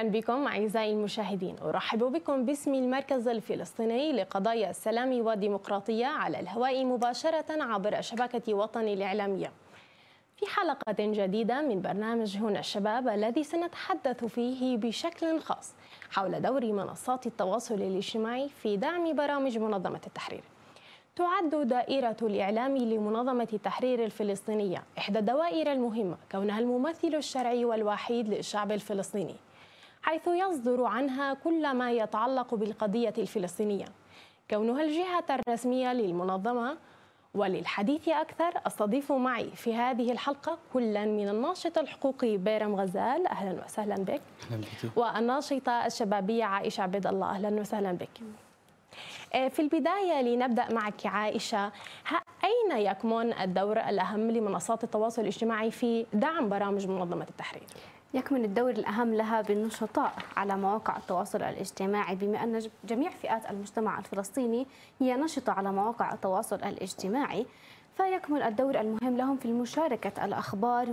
أهلا بكم أعزائي المشاهدين أرحب بكم باسم المركز الفلسطيني لقضايا السلام والديمقراطيه على الهواء مباشرة عبر شبكة وطن الإعلامية. في حلقة جديدة من برنامج هنا الشباب الذي سنتحدث فيه بشكل خاص حول دور منصات التواصل الاجتماعي في دعم برامج منظمة التحرير. تعد دائرة الإعلام لمنظمة التحرير الفلسطينية إحدى الدوائر المهمة كونها الممثل الشرعي والوحيد للشعب الفلسطيني حيث يصدر عنها كل ما يتعلق بالقضية الفلسطينية. كونها الجهة الرسمية للمنظمة وللحديث أكثر أستضيف معي في هذه الحلقة كلا من الناشط الحقوقي بيرم غزال. أهلا وسهلا بك. أهلا بك. والناشطة الشبابية عائشة عبد الله. أهلا وسهلا بك. في البداية لنبدأ معك عائشة أين يكمن الدور الأهم لمنصات التواصل الاجتماعي في دعم برامج منظمة التحرير؟ يكمن الدور الأهم لها بالنشطاء على مواقع التواصل الاجتماعي بما أن جميع فئات المجتمع الفلسطيني هي نشطة على مواقع التواصل الاجتماعي. فيكمن الدور المهم لهم في مشاركة الأخبار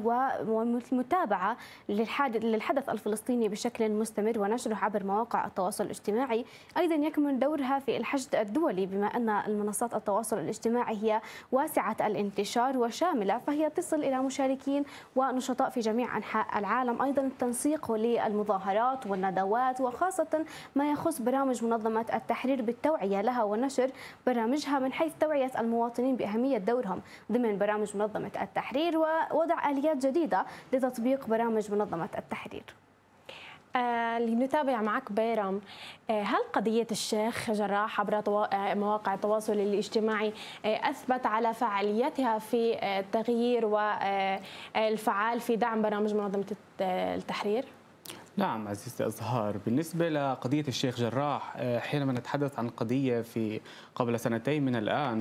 والمتابعة للحدث الفلسطيني بشكل مستمر ونشره عبر مواقع التواصل الاجتماعي. أيضا يكمن دورها في الحشد الدولي بما أن المنصات التواصل الاجتماعي هي واسعة الانتشار وشاملة فهي تصل إلى مشاركين ونشطاء في جميع أنحاء العالم. أيضا التنسيق للمظاهرات والندوات وخاصة ما يخص برامج منظمة التحرير بالتوعية لها ونشر برامجها من حيث توعية المواطنين بأهمية دورهم. ضمن برامج منظمة التحرير ووضع آليات جديدة لتطبيق برامج منظمة التحرير آه لنتابع معك بيرم آه هل قضية الشيخ جراح عبر مواقع التواصل الاجتماعي آه أثبت على فعاليتها في التغيير والفعال في دعم برامج منظمة التحرير؟ نعم عزيزتي أزهار بالنسبة لقضية الشيخ جراح حينما نتحدث عن قضية في قبل سنتين من الآن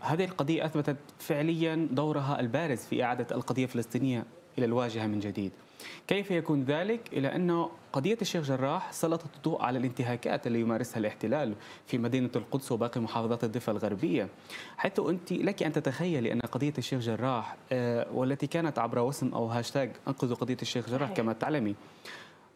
هذه القضية أثبتت فعليا دورها البارز في إعادة القضية الفلسطينية إلى الواجهة من جديد. كيف يكون ذلك؟ إلى أنه قضية الشيخ جراح سلطت الضوء على الانتهاكات اللي يمارسها الاحتلال في مدينة القدس وباقي محافظات الضفة الغربية. حيث أنت لك أن تتخيلي أن قضية الشيخ جراح والتي كانت عبر وسم أو هاشتاج أنقذوا قضية الشيخ جراح كما تعلمي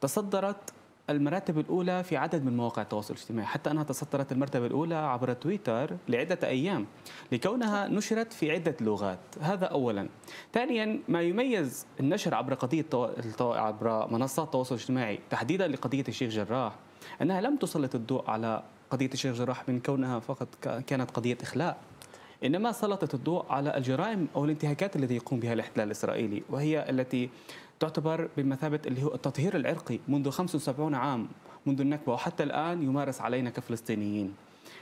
تصدرت المراتب الأولى في عدد من مواقع التواصل الاجتماعي حتى أنها تصدرت المرتبة الأولى عبر تويتر لعدة أيام لكونها نشرت في عدة لغات. هذا أولا. ثانيا ما يميز النشر عبر قضية عبر منصات التواصل الاجتماعي تحديدا لقضية الشيخ جراح أنها لم تسلط الضوء على قضية الشيخ جراح من كونها فقط كانت قضية إخلاء. إنما سلطت الضوء على الجرائم أو الانتهاكات التي يقوم بها الاحتلال الإسرائيلي وهي التي تعتبر بمثابة اللي هو التطهير العرقي منذ 75 عام منذ النكبة وحتى الآن يمارس علينا كفلسطينيين.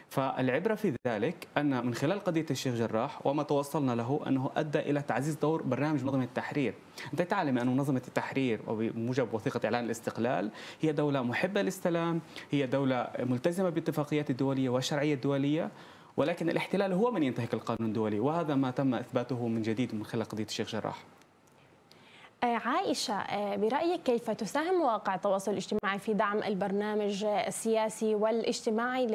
فالعبرة في ذلك أن من خلال قضية الشيخ جراح وما توصلنا له أنه أدى إلى تعزيز دور برنامج منظمة التحرير. أنت تعلم أن منظمة التحرير وبموجب وثيقة إعلان الاستقلال هي دولة محبة للسلام هي دولة ملتزمة بالاتفاقيات الدولية والشرعية الدولية ولكن الاحتلال هو من ينتهك القانون الدولي وهذا ما تم إثباته من جديد من خلال قضية الشيخ جراح. عائشة برأيك كيف تساهم مواقع التواصل الاجتماعي في دعم البرنامج السياسي والاجتماعي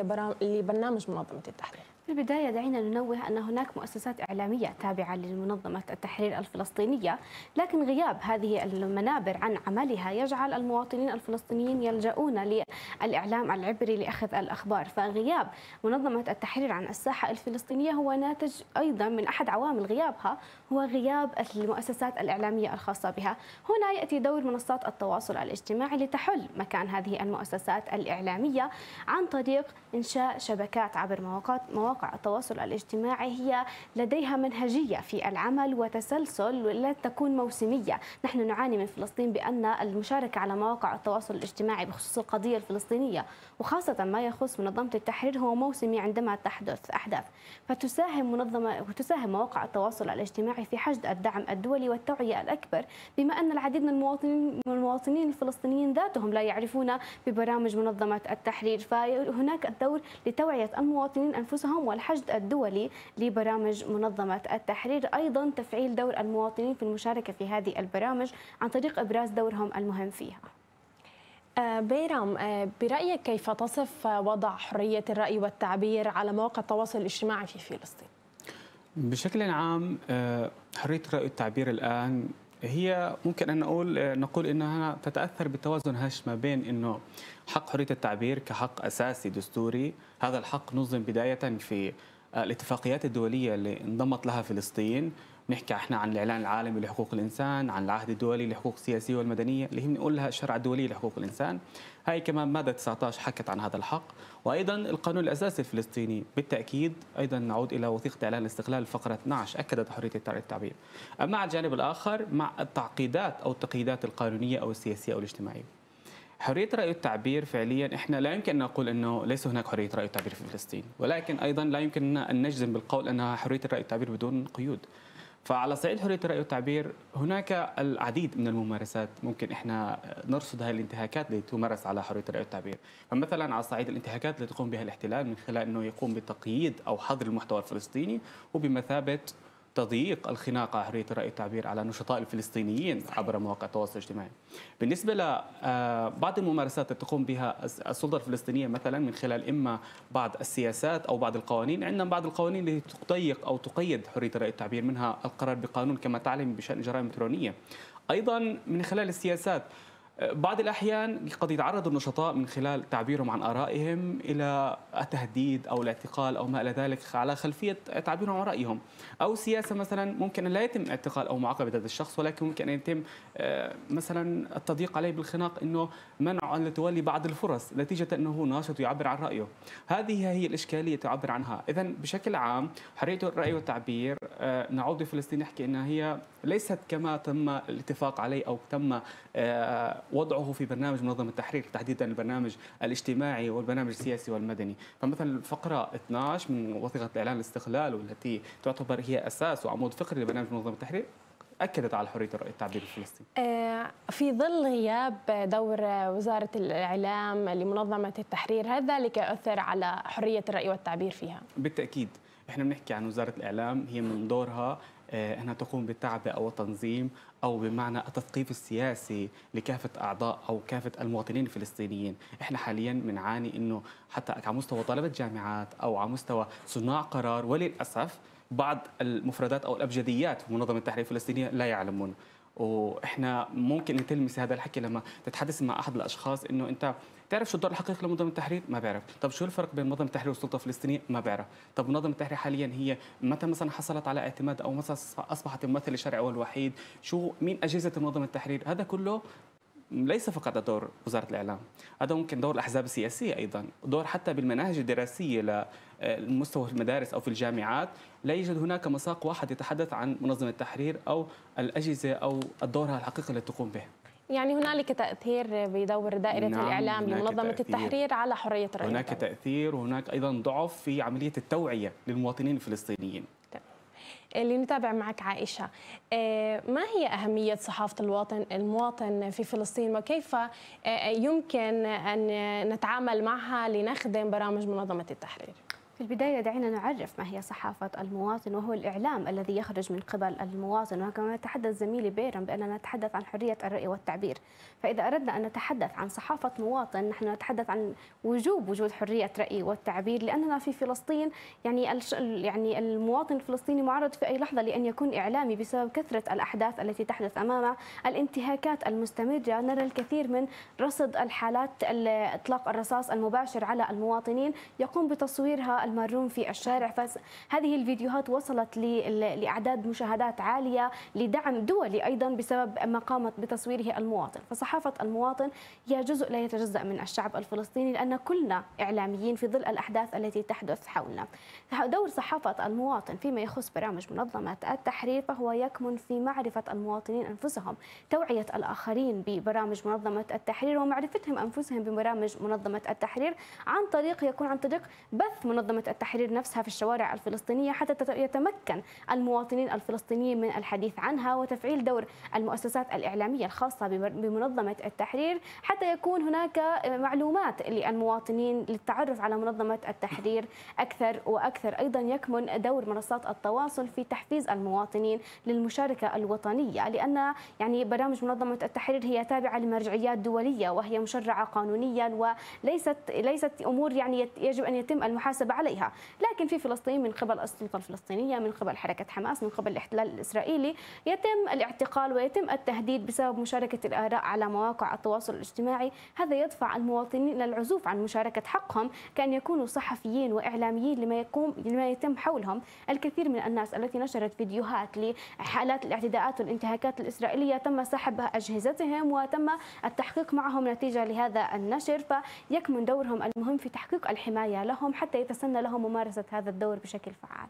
لبرنامج منظمة التحرير؟ في البداية دعينا ننوه أن هناك مؤسسات إعلامية تابعة لمنظمة التحرير الفلسطينية لكن غياب هذه المنابر عن عملها يجعل المواطنين الفلسطينيين يلجؤون للإعلام العبري لأخذ الأخبار. فغياب منظمة التحرير عن الساحة الفلسطينية هو ناتج أيضا من أحد عوامل غيابها هو غياب المؤسسات الإعلامية الخاصة بها. هنا يأتي دور منصات التواصل الاجتماعي لتحل مكان هذه المؤسسات الإعلامية عن طريق إنشاء شبكات عبر مواقع مواقع التواصل الاجتماعي هي لديها منهجية في العمل وتسلسل لا تكون موسمية. نحن نعاني من فلسطين بأن المشاركة على مواقع التواصل الاجتماعي بخصوص القضية الفلسطينية وخاصة ما يخص منظمة التحرير هو موسمي عندما تحدث أحداث. فتساهم منظمة وتساهم مواقع التواصل الاجتماعي في حشد الدعم الدولي والتوعية الأكبر بما أن العديد من المواطنين المواطنين الفلسطينيين ذاتهم لا يعرفون ببرامج منظمة التحرير. فهناك الدور لتوعية المواطنين أنفسهم والحشد الدولي لبرامج منظمة التحرير أيضا تفعيل دور المواطنين في المشاركة في هذه البرامج عن طريق إبراز دورهم المهم فيها بيرام برأيك كيف تصف وضع حرية الرأي والتعبير على مواقع التواصل الاجتماعي في فلسطين؟ بشكل عام حرية الرأي والتعبير الآن هي ممكن أن نقول نقول إنها تتأثر بالتوازن هش ما بين إنه حق حرية التعبير كحق أساسي دستوري، هذا الحق نظم بداية في الاتفاقيات الدولية اللي انضمت لها فلسطين نحكي إحنا عن الإعلان العالمي لحقوق الإنسان عن العهد الدولي لحقوق السياسية والمدنية اللي هي بنقول لها الشرع الدولي لحقوق الإنسان. هاي كمان ماده 19 حكت عن هذا الحق. وأيضا القانون الأساسي الفلسطيني بالتأكيد أيضا نعود إلى وثيقة إعلان الاستقلال الفقرة 12 أكدت حرية التعبير أما على الجانب الآخر مع التعقيدات أو التقييدات القانونية أو السياسية أو الاجتماعية. حرية الرأي والتعبير فعليا إحنا لا يمكن أن نقول إنه ليس هناك حرية رأي وتعبير في فلسطين، ولكن أيضا لا يمكن أن نجزم بالقول أنها حرية الرأي والتعبير بدون قيود. فعلى صعيد حرية الرأي والتعبير هناك العديد من الممارسات ممكن إحنا نرصد هذه الانتهاكات التي تمارس على حرية الرأي والتعبير، فمثلا على صعيد الانتهاكات التي تقوم بها الاحتلال من خلال إنه يقوم بتقييد أو حظر المحتوى الفلسطيني وبمثابة تضييق الخناقة حرية الرأي والتعبير على نشطاء الفلسطينيين عبر مواقع التواصل الاجتماعي. بالنسبة لبعض الممارسات التي تقوم بها السلطة الفلسطينية مثلا من خلال إما بعض السياسات أو بعض القوانين عندنا بعض القوانين التي تضيق أو تقيد حرية الرأي والتعبير منها القرار بقانون كما تعلم بشأن الجرائم الإلكترونية أيضا من خلال السياسات بعض الأحيان قد يتعرض النشطاء من خلال تعبيرهم عن آرائهم إلى التهديد أو الاعتقال أو ما إلى ذلك على خلفية تعبيرهم عن رأيهم. أو سياسة مثلا ممكن أن لا يتم اعتقال أو معاقبة هذا الشخص ولكن ممكن أن يتم آه، مثلا التضييق عليه بالخناق أنه منع عن تولي بعض الفرص نتيجة أنه هو ناشط ويعبر عن رأيه. هذه هي الإشكالية تعبر عنها. إذا بشكل عام حرية الرأي والتعبير آه، نعود بفلسطين نحكي أنها هي ليست كما تم الاتفاق عليه أو تم آه، وضعه في برنامج منظمة التحرير تحديدا البرنامج الاجتماعي والبرنامج السياسي والمدني فمثلا الفقره 12 من وثيقة الإعلان الاستقلال والتي تعتبر هي أساس وعمود فقري لبرنامج منظمة التحرير أكدت على حرية الراي التعبير الفلسطيني. آه، في ظل غياب دور وزارة الإعلام لمنظمة التحرير، هل ذلك يؤثر على حرية الرأي والتعبير فيها؟ بالتأكيد، إحنا بنحكي عن وزارة الإعلام هي من دورها آه، أنها تقوم بالتعبئه والتنظيم أو بمعنى التثقيف السياسي لكافة أعضاء أو كافة المواطنين الفلسطينيين، إحنا حاليا بنعاني إنه حتى على مستوى طلبة جامعات أو على مستوى صناع قرار وللأسف بعض المفردات أو الأبجديات في منظمة التحرير الفلسطينية لا يعلمون. وإحنا ممكن نتلمس هذا الحكي لما تتحدث مع أحد الأشخاص إنه أنت تعرف شو الدور الحقيقي لمنظمة التحرير؟ ما بعرف، طب شو الفرق بين منظمة التحرير والسلطة الفلسطينية؟ ما بعرف، طب منظمة التحرير حاليا هي متى مثلا حصلت على اعتماد أو مثلا أصبحت الممثل الشرعي والوحيد؟ شو مين أجهزة منظمة التحرير؟ هذا كله ليس فقط دور وزارة الإعلام، هذا ممكن دور الأحزاب السياسية أيضا، دور حتى بالمناهج الدراسية لمستوى المدارس أو في الجامعات، لا يوجد هناك مساق واحد يتحدث عن منظمة التحرير أو الأجهزة أو دورها الحقيقي التي تقوم به. يعني هنالك تأثير بدور دائرة نعم الإعلام لمنظمة تأثير. التحرير على حرية الرأي هناك تأثير وهناك أيضا ضعف في عملية التوعية للمواطنين الفلسطينيين اللي نتابع معك عائشة آه، ما هي أهمية صحافة الوطن المواطن في فلسطين وكيف آه، يمكن أن نتعامل معها لنخدم برامج منظمة التحرير؟ في البداية دعينا نعرف ما هي صحافة المواطن وهو الإعلام الذي يخرج من قبل المواطن وكما تحدث زميلي بيرم بأننا نتحدث عن حرية الرأي والتعبير. فإذا أردنا أن نتحدث عن صحافة مواطن نحن نتحدث عن وجوب وجود حرية رأي والتعبير لأننا في فلسطين يعني يعني المواطن الفلسطيني معرض في أي لحظة لأن يكون إعلامي بسبب كثرة الأحداث التي تحدث أمامه الانتهاكات المستمرة. نرى الكثير من رصد الحالات إطلاق الرصاص المباشر على المواطنين يقوم بتصويرها المارون في الشارع. فهذه الفيديوهات وصلت لأعداد مشاهدات عالية لدعم دولي أيضا بسبب ما قامت بتصويره المواطن. فصحافة المواطن هي جزء لا يتجزأ من الشعب الفلسطيني لأن كلنا إعلاميين في ظل الأحداث التي تحدث حولنا. دور صحافة المواطن فيما يخص برامج منظمة التحرير فهو يكمن في معرفة المواطنين أنفسهم توعية الآخرين ببرامج منظمة التحرير ومعرفتهم أنفسهم ببرامج منظمة التحرير عن طريق يكون عن طريق بث منظمة منظمة التحرير نفسها في الشوارع الفلسطينية حتى يتمكن المواطنين الفلسطينيين من الحديث عنها وتفعيل دور المؤسسات الإعلامية الخاصة بمنظمة التحرير حتى يكون هناك معلومات للمواطنين للتعرف على منظمة التحرير أكثر وأكثر. أيضا يكمن دور منصات التواصل في تحفيز المواطنين للمشاركة الوطنية لأن يعني برامج منظمة التحرير هي تابعة لمرجعيات دولية وهي مشرعة قانونيا وليست ليست أمور يعني يجب أن يتم المحاسبة على عليها. لكن في فلسطين من قبل السلطة الفلسطينية من قبل حركة حماس من قبل الاحتلال الإسرائيلي يتم الاعتقال ويتم التهديد بسبب مشاركة الآراء على مواقع التواصل الاجتماعي. هذا يدفع المواطنين إلى العزوف عن مشاركة حقهم كأن يكونوا صحفيين وإعلاميين لما يقوم لما يتم حولهم. الكثير من الناس التي نشرت فيديوهات لحالات الاعتداءات والانتهاكات الإسرائيلية تم سحب أجهزتهم وتم التحقيق معهم نتيجة لهذا النشر فيكمن دورهم المهم في تحقيق الحماية لهم حتى يتسنى لهم ممارسة هذا الدور بشكل فعال.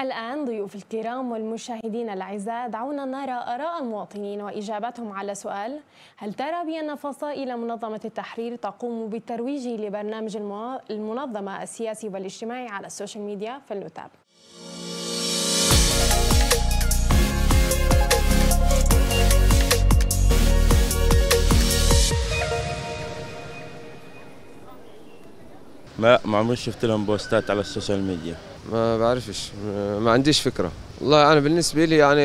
الآن ضيوف الكرام والمشاهدين الأعزاء دعونا نرى آراء المواطنين وإجاباتهم على سؤال هل ترى بأن فصائل منظمة التحرير تقوم بالترويج لبرنامج المنظمة السياسي والاجتماعي على ال social media؟ فلنتابع. لا ما عمري شفت لهم بوستات على ال social media. ما بعرفش ما عنديش فكرة. والله أنا بالنسبة لي يعني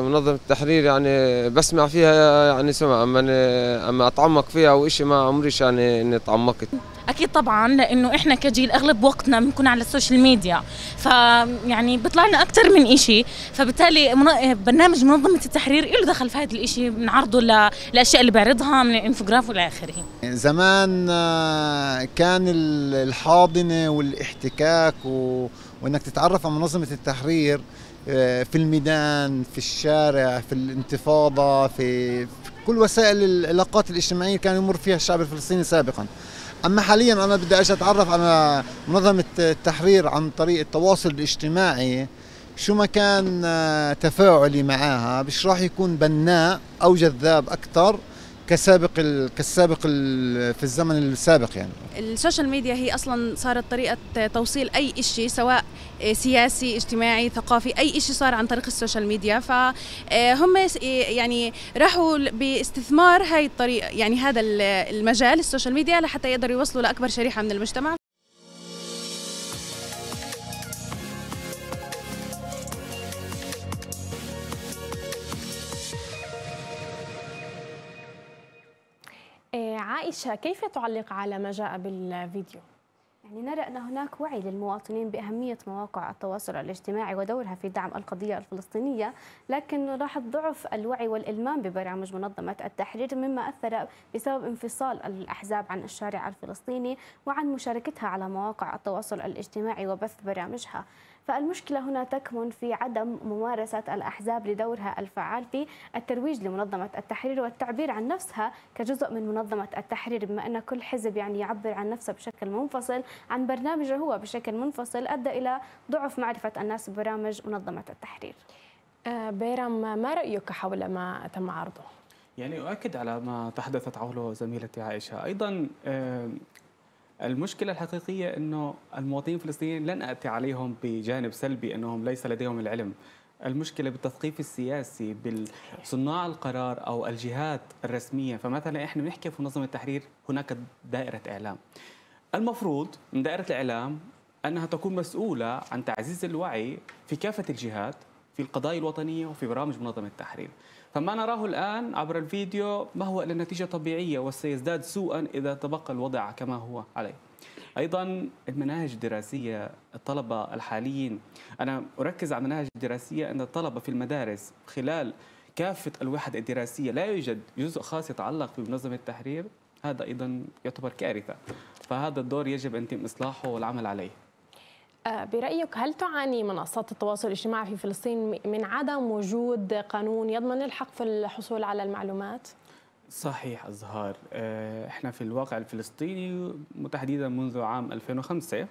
منظمة التحرير يعني بسمع فيها يعني سمع أما أما أتعمق فيها أو شيء ما عمريش يعني إني تعمقت. أكيد طبعا لأنه إحنا كجيل أغلب وقتنا بنكون على ال social media. فيعني بيطلع لنا أكثر من شيء فبالتالي برنامج منظمة التحرير له دخل في هذا الشيء بنعرضه للاشياء اللي بيعرضها من ال infograph وإلى آخره. زمان آه، كان الحاضنة والإحتكاك و... وإنك تتعرف على منظمة التحرير آه، في الميدان في الشارع في الانتفاضة في, كل وسائل العلاقات الاجتماعية كان يمر فيها الشعب الفلسطيني سابقا. أما حاليا أنا بدي أجي أتعرف على منظمة التحرير عن طريق التواصل الاجتماعي شو ما كان آه، تفاعلي معاها مش راح يكون بناء أو جذاب أكثر كسابق كالسابق في الزمن السابق يعني. ال social media هي أصلا صارت طريقة توصيل أي شيء سواء سياسي اجتماعي ثقافي أي شيء صار عن طريق ال social media. فهم يعني راحوا باستثمار هاي الطريقة يعني هذا المجال ال social media لحتى يقدروا يوصلوا لأكبر شريحة من المجتمع. عائشة كيف تعلق على ما جاء بالفيديو؟ يعني نرى أن هناك وعي للمواطنين بأهمية مواقع التواصل الاجتماعي ودورها في دعم القضية الفلسطينية لكن لاحظ ضعف الوعي والإلمام ببرامج منظمة التحرير مما أثر بسبب انفصال الأحزاب عن الشارع الفلسطيني وعن مشاركتها على مواقع التواصل الاجتماعي وبث برامجها فالمشكلة هنا تكمن في عدم ممارسة الأحزاب لدورها الفعال في الترويج لمنظمة التحرير والتعبير عن نفسها كجزء من منظمة التحرير بما أن كل حزب يعني يعبر عن نفسه بشكل منفصل عن برنامجه هو بشكل منفصل أدى إلى ضعف معرفة الناس ببرامج منظمة التحرير آه، بيرم ما رأيك حول ما تم عرضه؟ يعني أؤكد على ما تحدثت حوله زميلتي عائشة أيضا آه، المشكلة الحقيقية أنه المواطنين الفلسطينيين لن أتي عليهم بجانب سلبي أنهم ليس لديهم العلم. المشكلة بالتثقيف السياسي بالصناع القرار أو الجهات الرسمية. فمثلا إحنا بنحكي في منظمة التحرير هناك دائرة إعلام. المفروض من دائرة الإعلام أنها تكون مسؤولة عن تعزيز الوعي في كافة الجهات في القضايا الوطنية وفي برامج منظمة التحرير. فما نراه الآن عبر الفيديو ما هو إلا نتيجة طبيعية وسيزداد سوءا إذا تبقى الوضع كما هو عليه. أيضا المناهج الدراسية الطلبة الحاليين أنا أركز على المناهج الدراسية أن الطلبة في المدارس خلال كافة الوحد الدراسية لا يوجد جزء خاص يتعلق بمنظمة التحرير هذا أيضا يعتبر كارثة فهذا الدور يجب أن يتم إصلاحه والعمل عليه. برأيك هل تعاني منصات التواصل الاجتماعي في فلسطين من عدم وجود قانون يضمن الحق في الحصول على المعلومات؟ صحيح أزهار آه، إحنا في الواقع الفلسطيني وتحديدا منذ عام 2005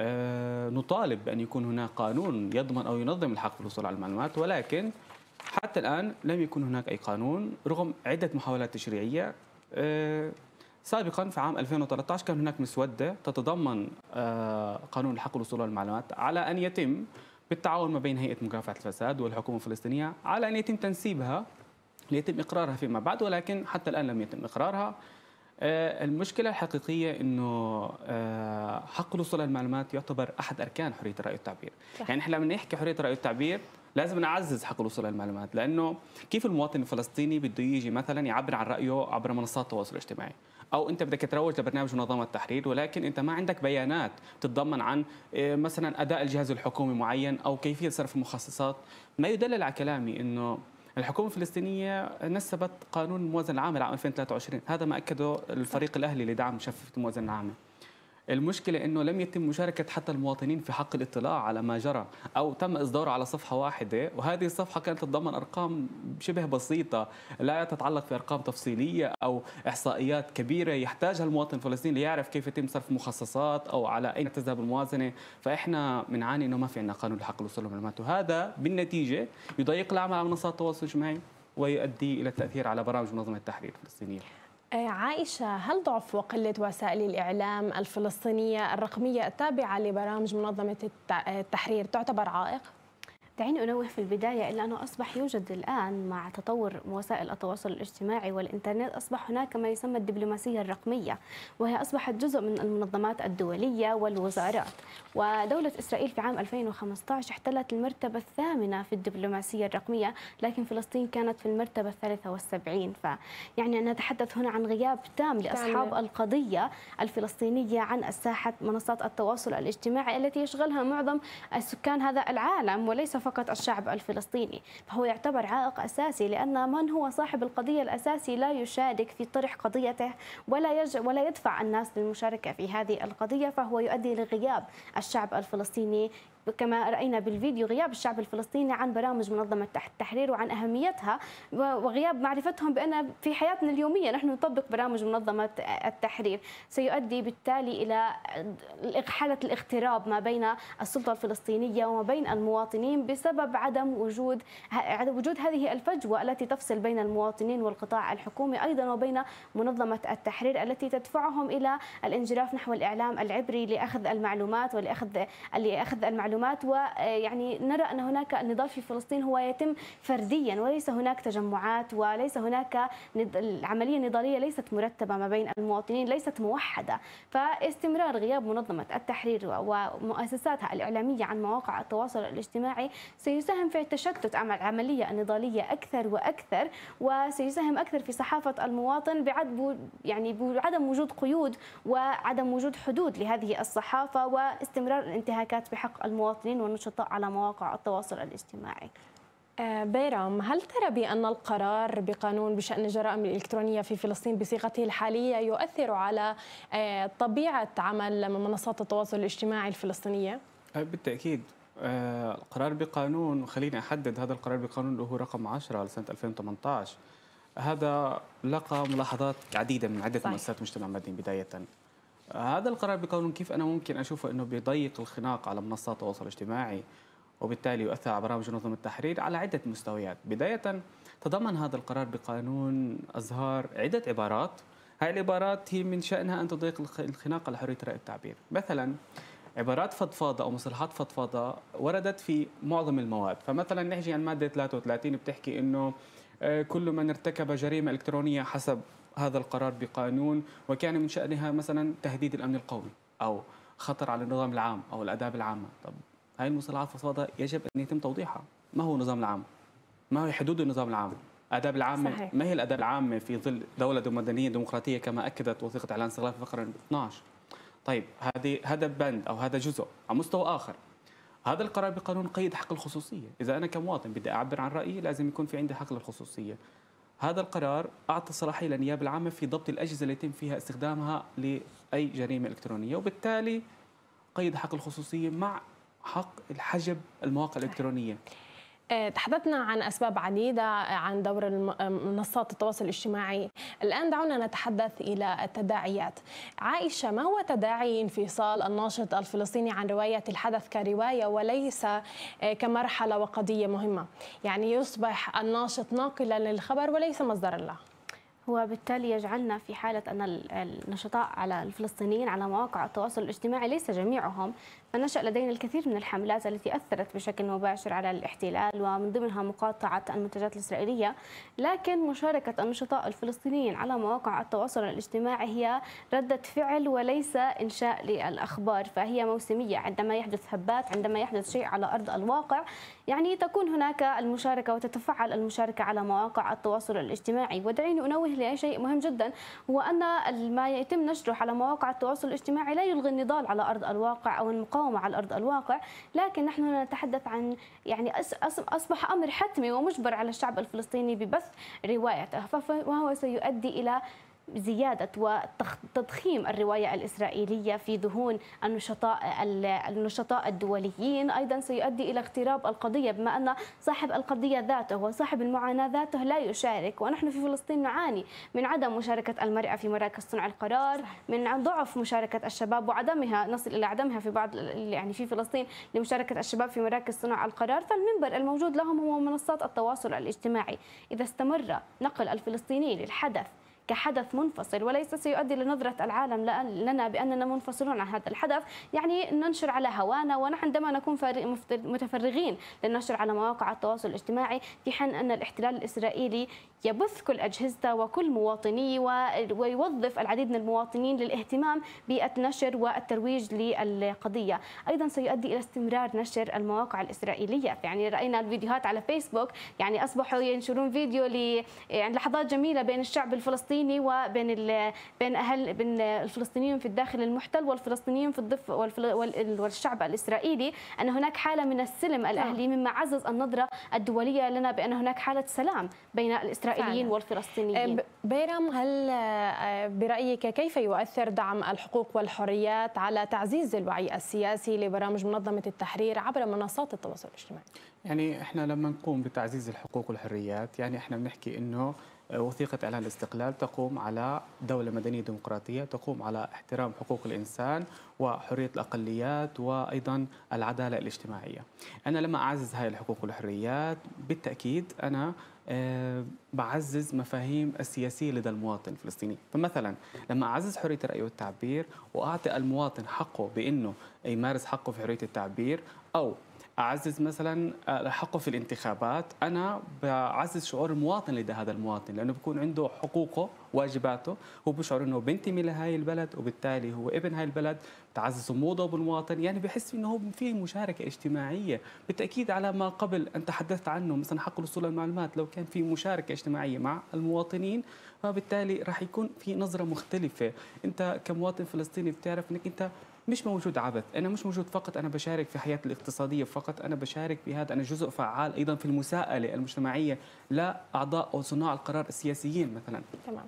آه، نطالب بأن يكون هناك قانون يضمن أو ينظم الحق في الحصول على المعلومات ولكن حتى الآن لم يكن هناك أي قانون رغم عدة محاولات تشريعية سابقا في عام 2013 كان هناك مسودة تتضمن آه، قانون الحق والوصول للمعلومات على أن يتم بالتعاون ما بين هيئة مكافحة الفساد والحكومة الفلسطينية على أن يتم تنسيبها ليتم إقرارها فيما بعد ولكن حتى الآن لم يتم إقرارها. آه، المشكلة الحقيقية أنه آه، حق الوصول للمعلومات يعتبر أحد أركان حرية الرأي والتعبير يعني إحنا لما نحكي حرية الرأي والتعبير لازم نعزز حق الوصول للمعلومات لأنه كيف المواطن الفلسطيني بده يجي مثلا يعبر عن رأيه عبر منصات التواصل الاجتماعي أو أنت بدك تروج لبرنامج منظمة التحرير ولكن أنت ما عندك بيانات تتضمن عن إيه، مثلا أداء الجهاز الحكومي معين أو كيفية صرف المخصصات. ما يدلل على كلامي إنه الحكومة الفلسطينية نسبت قانون الموازنة العامة لعام 2023 هذا ما أكده الفريق الأهلي لدعم مشففة الموازنة العامة. المشكلة أنه لم يتم مشاركة حتى المواطنين في حق الاطلاع على ما جرى أو تم إصداره على صفحة واحدة وهذه الصفحة كانت تتضمن أرقام شبه بسيطة لا تتعلق في أرقام تفصيلية أو إحصائيات كبيرة يحتاجها المواطن الفلسطيني ليعرف كيف يتم صرف مخصصات أو على أين تذهب الموازنة. فإحنا بنعاني أنه ما في عندنا قانون لحق الوصول للمعلومات وهذا بالنتيجة يضيق العمل على منصات التواصل الاجتماعي ويؤدي إلى التأثير على برامج منظمة التحرير الفلسطينية. عائشة هل ضعف وقلة وسائل الإعلام الفلسطينية الرقمية التابعة لبرامج منظمة التحرير تعتبر عائق؟ دعيني أنوه في البداية إلا أنه أصبح يوجد الآن مع تطور وسائل التواصل الاجتماعي والإنترنت أصبح هناك ما يسمى الدبلوماسية الرقمية وهي أصبحت جزء من المنظمات الدولية والوزارات. ودولة إسرائيل في عام 2015 احتلت المرتبة الثامنة في الدبلوماسية الرقمية لكن فلسطين كانت في المرتبة الثالثة والسبعين. فيعني نتحدث هنا عن غياب تام. لأصحاب القضية الفلسطينية عن الساحة منصات التواصل الاجتماعي التي يشغلها معظم السكان هذا العالم وليس فقط فقط الشعب الفلسطيني. فهو يعتبر عائق أساسي لأن من هو صاحب القضية الأساسي لا يشارك في طرح قضيته ولا يج ولا يدفع الناس للمشاركة في هذه القضية فهو يؤدي لغياب الشعب الفلسطيني كما رأينا بالفيديو غياب الشعب الفلسطيني عن برامج منظمة التحرير وعن أهميتها وغياب معرفتهم بأن في حياتنا اليومية نحن نطبق برامج منظمة التحرير. سيؤدي بالتالي إلى حاله الاغتراب ما بين السلطة الفلسطينية وما بين المواطنين بسبب عدم وجود عدم وجود هذه الفجوة التي تفصل بين المواطنين والقطاع الحكومي أيضا وبين منظمة التحرير التي تدفعهم إلى الانجراف نحو الإعلام العبري لأخذ المعلومات ولاخذ لأخذ المعلومات المعلومات ويعني نرى أن هناك النضال في فلسطين هو يتم فرديا وليس هناك تجمعات وليس هناك العملية النضالية ليست مرتبة ما بين المواطنين ليست موحدة. فاستمرار غياب منظمة التحرير ومؤسساتها الإعلامية عن مواقع التواصل الاجتماعي سيساهم في تشتت العملية النضالية أكثر وأكثر وسيساهم أكثر في صحافة المواطن بعد يعني بعدم وجود قيود وعدم وجود حدود لهذه الصحافة واستمرار الانتهاكات بحق المواطن. المواطنين والنشطاء على مواقع التواصل الاجتماعي. آه، بيرام هل ترى بأن القرار بقانون بشأن الجرائم الإلكترونية في فلسطين بصيغته الحالية يؤثر على آه، طبيعة عمل منصات التواصل الاجتماعي الفلسطينية؟ آه، بالتأكيد. القرار بقانون خليني أحدد هذا القرار بقانون اللي هو رقم 10 لسنة 2018 هذا لقى ملاحظات عديدة من عدة مؤسسات المجتمع المدني بداية. هذا القرار بقانون كيف أنا ممكن أشوفه إنه بيضيق الخناق على منصات التواصل الاجتماعي وبالتالي يؤثر على برامج منظمه التحرير على عدة مستويات، بداية تضمن هذا القرار بقانون أزهار عدة عبارات، هاي العبارات هي من شأنها أن تضيق الخناق على حرية الراي والتعبير، مثلا عبارات فضفاضة أو مصطلحات فضفاضة وردت في معظم المواد، فمثلا نحكي عن مادة 33 بتحكي إنه آه، كل من ارتكب جريمة إلكترونية حسب هذا القرار بقانون وكان من شأنها مثلا تهديد الأمن القومي أو خطر على النظام العام أو الآداب العامة. طب هاي المصطلحات الفضفاضة يجب أن يتم توضيحها. ما هو النظام العام؟ ما هي حدود النظام العام؟ آداب العامة صحيح. ما هي الآداب العامة في ظل دولة مدنية ديمقراطية كما أكدت وثيقة إعلان استغلال في فقرة 12 طيب هذه هذا بند أو هذا جزء على مستوى آخر. هذا القرار بقانون قيد حق الخصوصية. إذا أنا كمواطن بدي أعبر عن رأيي لازم يكون في عندي حق للخصوصية. هذا القرار أعطى صلاحية للنيابة العامة في ضبط الأجهزة اللي يتم فيها استخدامها لأي جريمة إلكترونية. وبالتالي قيد حق الخصوصية مع حق الحجب المواقع الإلكترونية. آه، تحدثنا عن أسباب عديدة عن دور منصات التواصل الاجتماعي. الآن دعونا نتحدث إلى التداعيات. عائشة ما هو تداعي انفصال الناشط الفلسطيني عن رواية الحدث كرواية وليس آه، كمرحلة وقضية مهمة؟ يعني يصبح الناشط ناقلا للخبر وليس مصدرا له. وبالتالي يجعلنا في حالة أن النشطاء على الفلسطينيين على مواقع التواصل الاجتماعي ليس جميعهم. فنشأ لدينا الكثير من الحملات التي أثرت بشكل مباشر على الاحتلال ومن ضمنها مقاطعة المنتجات الإسرائيلية. لكن مشاركة النشطاء الفلسطينيين على مواقع التواصل الاجتماعي هي ردة فعل وليس إنشاء للأخبار فهي موسمية. عندما يحدث هبات عندما يحدث شيء على أرض الواقع يعني تكون هناك المشاركة وتتفعل المشاركة على مواقع التواصل الاجتماعي. ودعيني أنوه لشيء مهم جدا هو أن ما يتم نشره على مواقع التواصل الاجتماعي لا يلغي النضال على أرض الواقع أو المقاومة على أرض الواقع لكن نحن نتحدث عن يعني أصبح أمر حتمي ومجبر على الشعب الفلسطيني ببث روايته وهو سيؤدي إلى زيادة وتضخيم الرواية الإسرائيلية في ذهون النشطاء النشطاء الدوليين. أيضا سيؤدي إلى اغتراب القضية بما أن صاحب القضية ذاته وصاحب المعاناة ذاته لا يشارك. ونحن في فلسطين نعاني من عدم مشاركة المرأة في مراكز صنع القرار من ضعف مشاركة الشباب وعدمها نصل إلى عدمها في بعض يعني في فلسطين لمشاركة الشباب في مراكز صنع القرار. فالمنبر الموجود لهم هو منصات التواصل الاجتماعي. إذا استمر نقل الفلسطينيين للحدث كحدث منفصل وليس سيؤدي لنظرة العالم لنا بأننا منفصلون عن هذا الحدث. يعني ننشر على هوانا ونحن عندما نكون متفرغين للنشر على مواقع التواصل الاجتماعي في حين أن الاحتلال الإسرائيلي يبث كل أجهزته وكل مواطنيه ويوظف العديد من المواطنين للاهتمام بالنشر والترويج للقضية. أيضا سيؤدي إلى استمرار نشر المواقع الإسرائيلية. يعني رأينا الفيديوهات على فيسبوك. يعني أصبحوا ينشرون فيديو يعني لحظات جميلة بين الشعب الفلسطيني وبين بين أهل بين الفلسطينيين في الداخل المحتل والفلسطينيين في الضفة والشعب الإسرائيلي أن هناك حالة من السلم الأهلي مما عزز النظرة الدولية لنا بأن هناك حالة سلام بين الإسرائيليين الإسرائيليين فعلا. والفلسطينيين بيرم هل آه، برأيك كيف يؤثر دعم الحقوق والحريات على تعزيز الوعي السياسي لبرامج منظمة التحرير عبر منصات التواصل الاجتماعي؟ يعني إحنا لما نقوم بتعزيز الحقوق والحريات يعني إحنا بنحكي إنه وثيقة إعلان الاستقلال تقوم على دولة مدنية ديمقراطية تقوم على احترام حقوق الإنسان وحرية الأقليات وأيضا العدالة الاجتماعية. أنا لما أعزز هاي الحقوق والحريات بالتأكيد أنا آه، بعزز مفاهيم السياسية لدى المواطن الفلسطيني. فمثلا لما أعزز حرية الرأي والتعبير وأعطي المواطن حقه بأنه يمارس حقه في حرية التعبير أو أعزز مثلا آه، حقه في الانتخابات. أنا بعزز شعور المواطن لدى هذا المواطن لأنه بيكون عنده حقوقه واجباته. هو بشعر إنه بينتمي لهي البلد وبالتالي هو ابن هاي البلد. تعزز صموده بالمواطن. يعني بحس إنه هو في مشاركة اجتماعية بالتأكيد على ما قبل ان تحدثت عنه مثلا حق الوصول للمعلومات. لو كان في مشاركة اجتماعية مع المواطنين فبالتالي راح يكون في نظرة مختلفة. أنت كمواطن فلسطيني بتعرف إنك أنت مش موجود عبث. أنا مش موجود فقط أنا بشارك في حياتي الاقتصادية فقط أنا بشارك في هذا أنا جزء فعال أيضا في المساءلة المجتمعية لأعضاء أو صناع القرار السياسيين مثلا. تمام.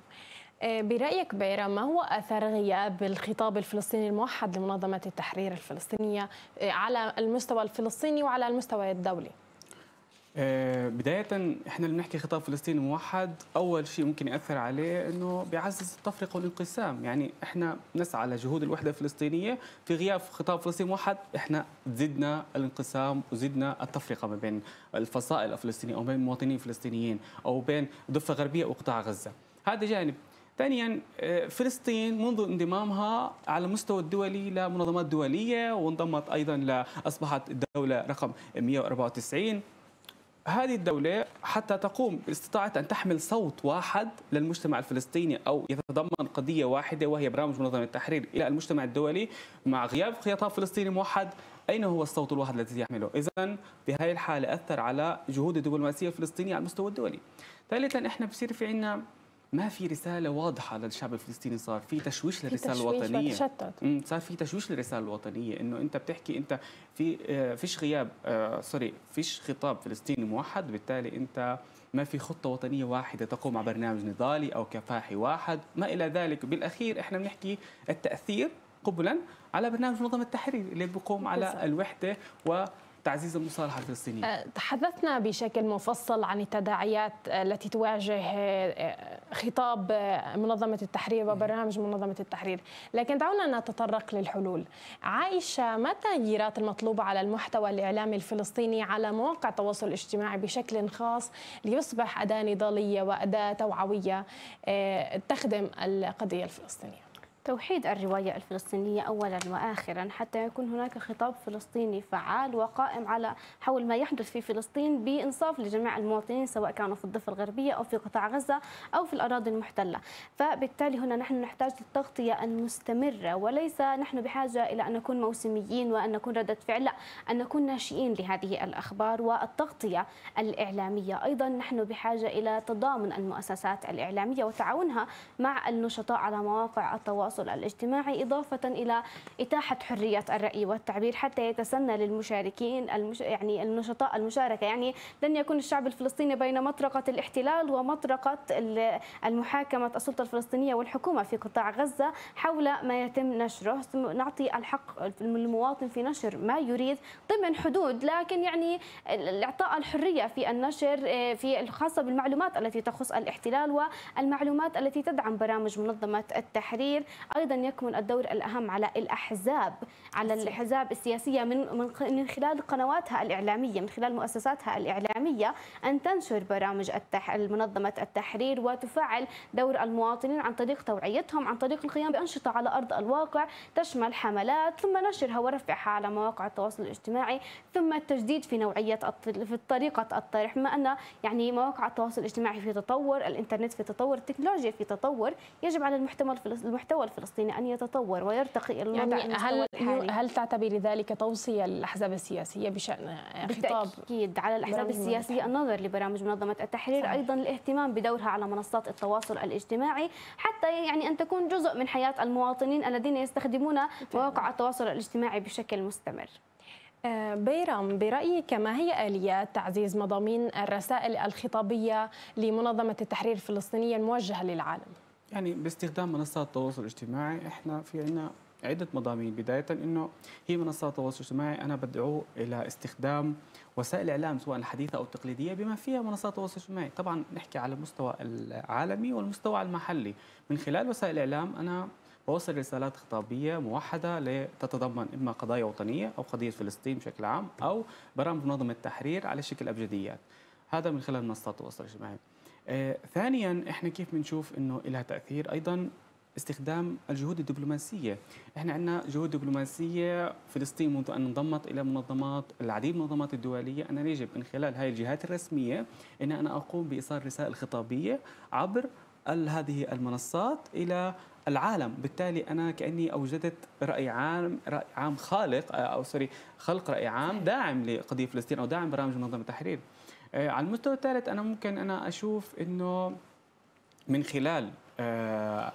آه، برأيك بيرا ما هو أثر غياب الخطاب الفلسطيني الموحد لمنظمة التحرير الفلسطينية آه، على المستوى الفلسطيني وعلى المستوى الدولي؟ آه، بداية إحنا اللي بنحكي خطاب فلسطيني موحد أول شيء ممكن يأثر عليه إنه بيعزز التفرقة والانقسام، يعني إحنا نسعى لجهود الوحدة الفلسطينية. في غياب خطاب فلسطيني موحد إحنا زدنا الانقسام وزدنا التفرقة ما بين الفصائل الفلسطينية أو بين المواطنين الفلسطينيين أو بين الضفة الغربية وقطاع غزة. هذا جانب. ثانيا آه، فلسطين منذ انضمامها على المستوى الدولي لمنظمات دولية وانضمت أيضا لاصبحت الدولة رقم 194 هذه الدولة حتى تقوم باستطاعة أن تحمل صوت واحد للمجتمع الفلسطيني أو يتضمن قضية واحدة وهي برامج منظمة التحرير إلى المجتمع الدولي مع غياب خطاب فلسطيني موحد أين هو الصوت الواحد الذي يحمله؟ إذا بهذه الحالة أثر على جهود الدبلوماسية الفلسطينية على المستوى الدولي. ثالثا إحنا بصير في عندنا ما في رسالة واضحة للشعب الفلسطيني؟ صار في تشويش للرسالة الوطنية. صار في تشويش للرسالة الوطنية إنه أنت بتحكي أنت في آه، فيش غياب آه سوري فيش خطاب فلسطيني موحد بالتالي أنت ما في خطة وطنية واحدة تقوم على برنامج نضالي أو كفاحي واحد. ما إلى ذلك بالأخير إحنا بنحكي التأثير قبلا على برنامج منظمة التحرير اللي بيقوم على الوحدة و تعزيز المصالحة الفلسطينيه أه، تحدثنا بشكل مفصل عن التداعيات التي تواجه أه، خطاب منظمة التحرير وبرنامج منظمة التحرير. لكن دعونا نتطرق للحلول. عائشة ما التغييرات المطلوبة على المحتوى الإعلامي الفلسطيني على مواقع التواصل الاجتماعي بشكل خاص ليصبح أداة نضالية وأداة توعوية أه، تخدم القضية الفلسطينية؟ توحيد الرواية الفلسطينية أولا وآخرا حتى يكون هناك خطاب فلسطيني فعال وقائم على حول ما يحدث في فلسطين بإنصاف لجميع المواطنين سواء كانوا في الضفة الغربية أو في قطاع غزة أو في الأراضي المحتلة. فبالتالي هنا نحن نحتاج للتغطية المستمرة وليس نحن بحاجة إلى أن نكون موسميين وأن نكون ردة فعل لا أن نكون ناشئين لهذه الأخبار والتغطية الإعلامية. أيضا نحن بحاجة إلى تضامن المؤسسات الإعلامية وتعاونها مع النشطاء على مواقع التواصل التواصل الاجتماعي إضافة إلى إتاحة حرية الرأي والتعبير حتى يتسنى للمشاركين المش... يعني النشطاء المشاركة. يعني لن يكون الشعب الفلسطيني بين مطرقة الاحتلال ومطرقة المحاكمة السلطة الفلسطينية والحكومة في قطاع غزة حول ما يتم نشره. نعطي الحق للمواطن في نشر ما يريد ضمن حدود لكن يعني اعطاء الحرية في النشر آه، في الخاصه بالمعلومات التي تخص الاحتلال والمعلومات التي تدعم برامج منظمة التحرير أيضا يكمن الدور الأهم على الأحزاب على الأحزاب السياسية من من خلال قنواتها الإعلامية من خلال مؤسساتها الإعلامية أن تنشر برامج التح... منظمة التحرير وتفعل دور المواطنين عن طريق توعيتهم عن طريق القيام بأنشطة على أرض الواقع تشمل حملات ثم نشرها ورفعها على مواقع التواصل الاجتماعي ثم التجديد في نوعية في طريقة الطرح بما أن يعني مواقع التواصل الاجتماعي في تطور الإنترنت في تطور التكنولوجيا في تطور يجب على المحتوى المحتوى الفلسطيني أن يتطور ويرتقي إلى يعني هل الحالي. هل تعتبري ذلك توصية للأحزاب السياسية بشأن خطاب بالتأكيد على الأحزاب السياسية النظر لبرامج منظمة التحرير صحيح. أيضا الاهتمام بدورها على منصات التواصل الاجتماعي حتى يعني أن تكون جزء من حياة المواطنين الذين يستخدمون مواقع التواصل الاجتماعي بشكل مستمر آه، بيرام برأيك ما هي آليات تعزيز مضامين الرسائل الخطابية لمنظمة التحرير الفلسطينية الموجهة للعالم؟ يعني باستخدام منصات التواصل الاجتماعي إحنا في عندنا عدة مضامين. بداية إنه هي منصات التواصل الاجتماعي أنا بدعو إلى استخدام وسائل الاعلام سواء الحديثة أو التقليدية بما فيها منصات التواصل الاجتماعي، طبعا نحكي على المستوى العالمي والمستوى المحلي، من خلال وسائل الاعلام أنا بوصل رسالات خطابية موحدة لتتضمن إما قضايا وطنية أو قضية فلسطين بشكل عام أو برامج منظمة التحرير على شكل أبجديات. هذا من خلال منصات التواصل الاجتماعي. آه ثانيا إحنا كيف بنشوف إنه لها تأثير أيضا استخدام الجهود الدبلوماسية، إحنا عندنا جهود دبلوماسية فلسطين منذ أن انضمت إلى منظمات العديد من المنظمات الدولية، أنا يجب من خلال هذه الجهات الرسمية ان أنا أقوم بإيصال رسائل خطابية عبر هذه المنصات إلى العالم. بالتالي أنا كأني أوجدت رأي عام رأي عام خالق أو سوري خلق رأي عام داعم لقضية فلسطين أو داعم برامج منظمة التحرير آه، على المستوى الثالث أنا ممكن أنا أشوف إنه من خلال آه،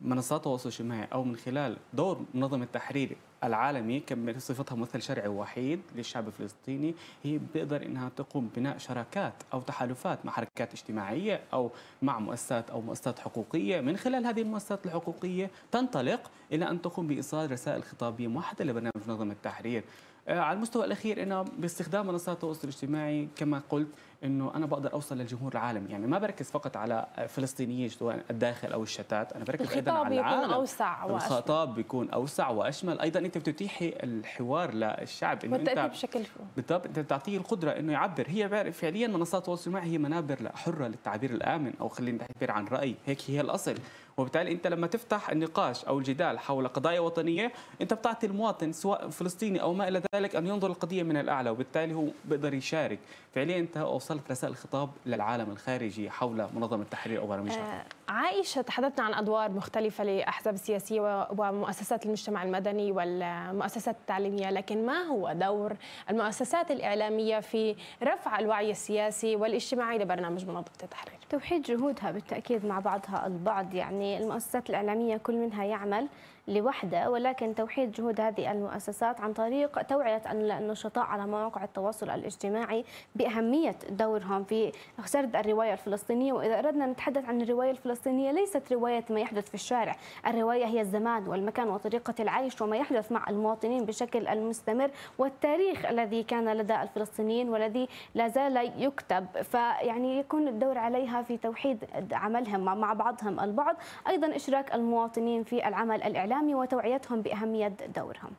منصات التواصل الاجتماعي أو من خلال دور منظمة التحرير العالمي صفتها ممثل شرعي وحيد للشعب الفلسطيني هي بتقدر إنها تقوم بناء شراكات أو تحالفات مع حركات اجتماعية أو مع مؤسسات أو مؤسسات حقوقية. من خلال هذه المؤسسات الحقوقية تنطلق إلى أن تقوم بإيصال رسائل خطابية موحدة لبرنامج منظمة التحرير آه، على المستوى الأخير إنه باستخدام منصات التواصل الاجتماعي كما قلت إنه أنا بقدر أوصل للجمهور العالمي يعني ما بركز فقط على فلسطينيين سواء الداخل أو الشتات أنا بركز أيضا على العالم. بيكون أوسع وأشمل. الخطاب بيكون أوسع وأشمل. أيضا أنت بتتيحي الحوار للشعب إنه أنت بشكل بالضبط أنت بتعطيه القدرة إنه يعبر. هي فعليا منصات التواصل الاجتماعي هي منابر حرة للتعبير الآمن أو خلينا نعبر عن رأي. هيك هي الأصل. وبالتالي انت لما تفتح النقاش أو الجدال حول قضايا وطنية انت بتعطي المواطن سواء فلسطيني أو ما إلى ذلك ان ينظر القضية من الاعلى وبالتالي هو بيقدر يشارك. فعليا انت وصلت رسائل خطاب للعالم الخارجي حول منظمة التحرير أو برامجها آه عائشة تحدثنا عن أدوار مختلفة لأحزاب السياسيه ومؤسسات المجتمع المدني والمؤسسات التعليمية لكن ما هو دور المؤسسات الإعلامية في رفع الوعي السياسي والاجتماعي لبرنامج منظمة التحرير؟ توحيد جهودها بالتأكيد مع بعضها البعض يعني المؤسسات الإعلامية كل منها يعمل. لوحدها ولكن توحيد جهود هذه المؤسسات عن طريق توعية النشطاء على مواقع التواصل الاجتماعي بأهمية دورهم في سرد الرواية الفلسطينية. وإذا أردنا نتحدث عن الرواية الفلسطينية ليست رواية ما يحدث في الشارع. الرواية هي الزمان والمكان وطريقة العيش وما يحدث مع المواطنين بشكل المستمر والتاريخ الذي كان لدى الفلسطينيين والذي لا زال يكتب. فيعني يكون الدور عليها في توحيد عملهم مع بعضهم البعض. أيضا إشراك المواطنين في العمل الإعلامي وتوعيتهم بأهمية دورهم.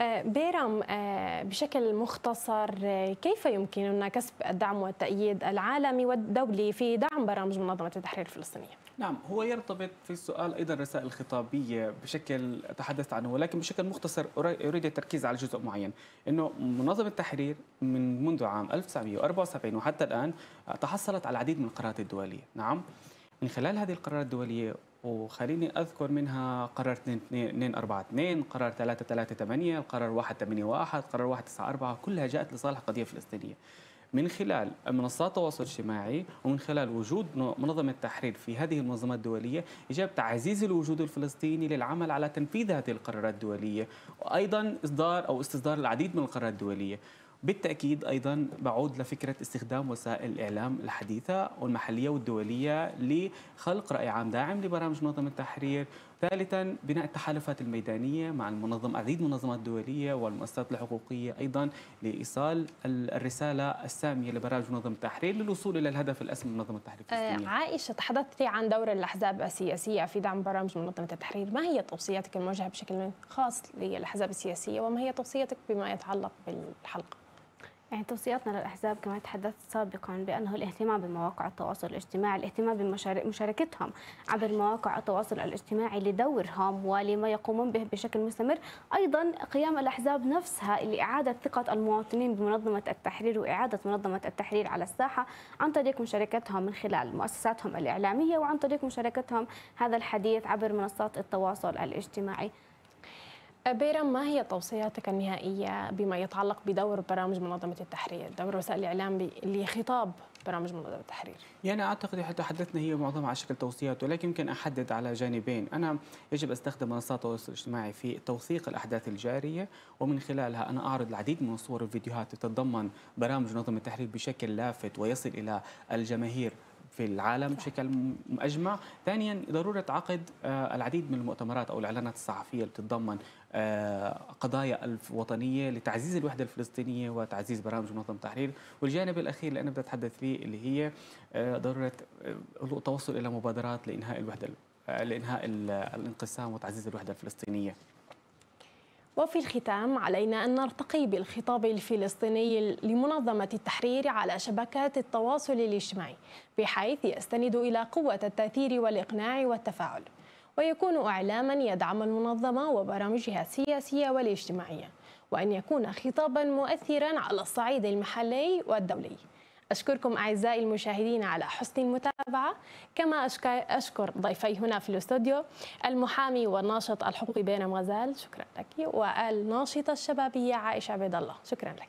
آه، بيرام آه، بشكل مختصر آه، كيف يمكننا كسب الدعم والتأييد العالمي والدولي في دعم برامج منظمة التحرير الفلسطينية؟ نعم هو يرتبط في السؤال أيضا الرسائل الخطابيه بشكل تحدثت عنه ولكن بشكل مختصر أريد التركيز على جزء معين. إنه منظمة التحرير من منذ عام 1974 وحتى الآن تحصلت على العديد من القرارات الدولية. نعم. من خلال هذه القرارات الدولية وخليني أذكر منها قرار 242 قرار 338 القرار 181 قرار 194 كلها جاءت لصالح القضية الفلسطينية. من خلال منصات التواصل الاجتماعي ومن خلال وجود منظمة التحرير في هذه المنظمات الدولية يجب تعزيز الوجود الفلسطيني للعمل على تنفيذ هذه القرارات الدولية وأيضا إصدار أو استصدار العديد من القرارات الدولية. بالتأكيد أيضا بعود لفكرة استخدام وسائل الإعلام الحديثة والمحلية والدولية لخلق رأي عام داعم لبرامج منظمة التحرير. ثالثا بناء التحالفات الميدانية مع المنظم عديد المنظمات الدولية والمؤسسات الحقوقية أيضا لإيصال الرسالة السامية لبرامج منظمة التحرير للوصول إلى الهدف الأسمى من منظمة التحرير الفلسطينية. عائشة تحدثت عن دور الأحزاب السياسية في دعم برامج منظمة التحرير. ما هي توصياتك الموجهة بشكل خاص للأحزاب السياسية وما هي توصيتك بما يتعلق بالحلقة؟ يعني توصياتنا للأحزاب كما تحدثت سابقا بأنه الاهتمام بمواقع التواصل الاجتماعي الاهتمام بمشاركتهم عبر مواقع التواصل الاجتماعي لدورهم ولما يقومون به بشكل مستمر. أيضا قيام الأحزاب نفسها لإعادة ثقة المواطنين بمنظمة التحرير وإعادة منظمة التحرير على الساحة عن طريق مشاركتهم من خلال مؤسساتهم الإعلامية وعن طريق مشاركتهم هذا الحديث عبر منصات التواصل الاجتماعي. بيرم ما هي توصياتك النهائية بما يتعلق بدور برامج منظمة التحرير؟ دور وسائل الإعلام لخطاب برامج منظمة التحرير. يعني أعتقد حتى تحدثنا هي معظمها على شكل توصيات ولكن يمكن أحدد على جانبين. أنا يجب أستخدم منصات التواصل الاجتماعي في توثيق الأحداث الجارية ومن خلالها أنا أعرض العديد من الصور والفيديوهات تتضمن برامج منظمة التحرير بشكل لافت ويصل إلى الجماهير. في العالم بشكل مجمع ثانيا ضرورة عقد آه، العديد من المؤتمرات أو الإعلانات الصحفية اللي بتتضمن آه، قضايا الوطنية لتعزيز الوحدة الفلسطينية وتعزيز برامج منظمة التحرير. والجانب الأخير اللي أنا بدي أتحدث فيه اللي هي آه، ضرورة التوصل إلى مبادرات لإنهاء الوحدة لإنهاء الانقسام وتعزيز الوحدة الفلسطينية. وفي الختام علينا أن نرتقي بالخطاب الفلسطيني لمنظمة التحرير على شبكات التواصل الاجتماعي بحيث يستند إلى قوة التأثير والإقناع والتفاعل. ويكون إعلاما يدعم المنظمة وبرامجها السياسية والاجتماعية وأن يكون خطابا مؤثرا على الصعيد المحلي والدولي. أشكركم أعزائي المشاهدين على حسن المتابعة. كما أشكر ضيفي هنا في الاستوديو المحامي والناشط الحقوقي بينام غزال شكرا لك. والناشطة الشبابية عائشة عبيد الله. شكرا لك.